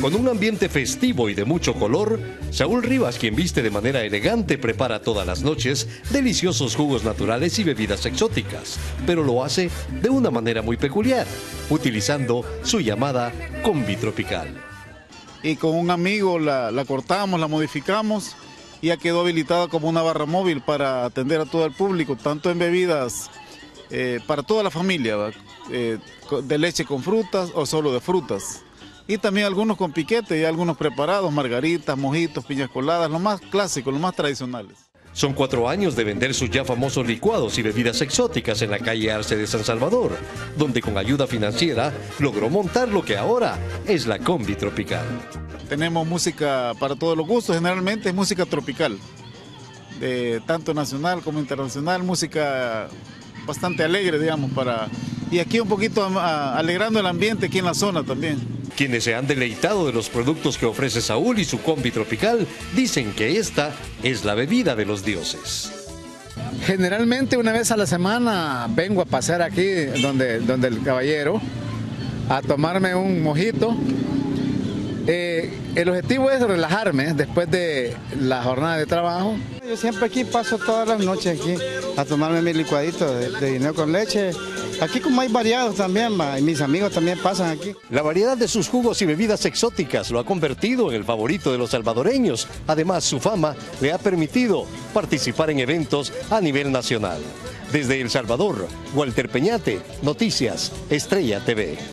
Con un ambiente festivo y de mucho color, Saúl Rivas, quien viste de manera elegante, prepara todas las noches deliciosos jugos naturales y bebidas exóticas, pero lo hace de una manera muy peculiar, utilizando su llamada combi tropical. Y con un amigo la, cortamos, la modificamos y ya quedó habilitada como una barra móvil para atender a todo el público, tanto en bebidas eh, para toda la familia, eh, de leche con frutas o solo de frutas y también algunos con piquete y algunos preparados, margaritas, mojitos, piñas coladas, lo más clásicos, lo más tradicionales. Son cuatro años de vender sus ya famosos licuados y bebidas exóticas en la calle Arce de San Salvador, donde con ayuda financiera logró montar lo que ahora es la combi tropical. Tenemos música para todos los gustos, generalmente es música tropical, de tanto nacional como internacional, música bastante alegre, digamos, para... Y aquí un poquito alegrando el ambiente aquí en la zona también. Quienes se han deleitado de los productos que ofrece Saúl y su combi tropical dicen que esta es la bebida de los dioses. Generalmente una vez a la semana vengo a pasear aquí donde, donde el caballero a tomarme un mojito. Eh, el objetivo es relajarme después de la jornada de trabajo. Yo siempre aquí paso todas las noches aquí a tomarme mi licuadito de, de dinero con leche Aquí como hay variados también, y mis amigos también pasan aquí. La variedad de sus jugos y bebidas exóticas lo ha convertido en el favorito de los salvadoreños. Además, su fama le ha permitido participar en eventos a nivel nacional. Desde El Salvador, Walter Peñate, Noticias, Estrella TV.